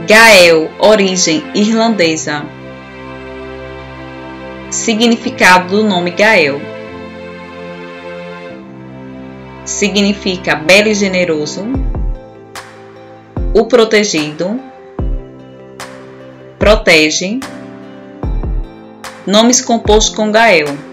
Gael, origem irlandesa. Significado do nome Gael: significa belo e generoso, o protegido, protege, nomes compostos com Gael.